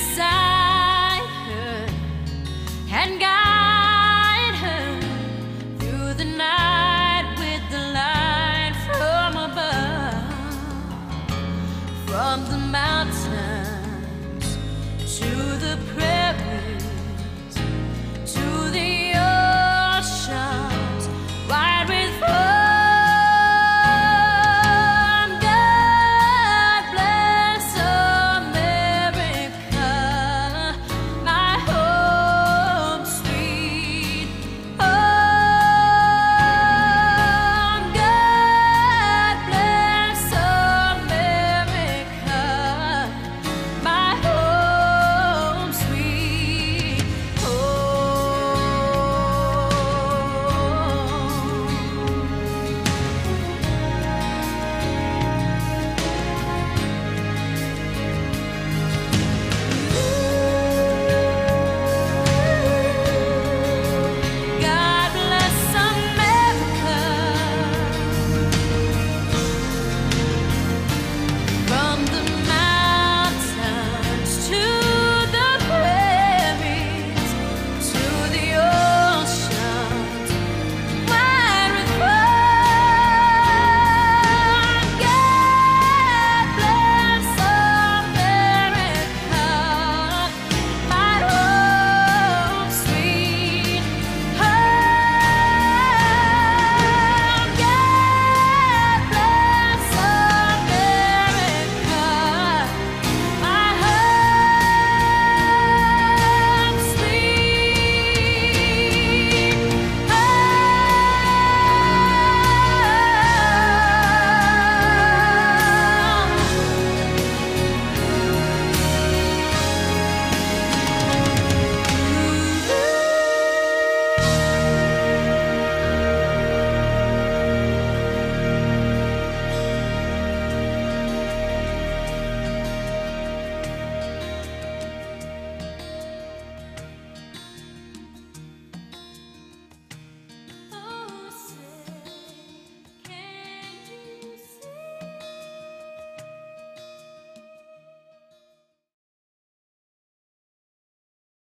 beside her and guide her through the night with the light from above, from the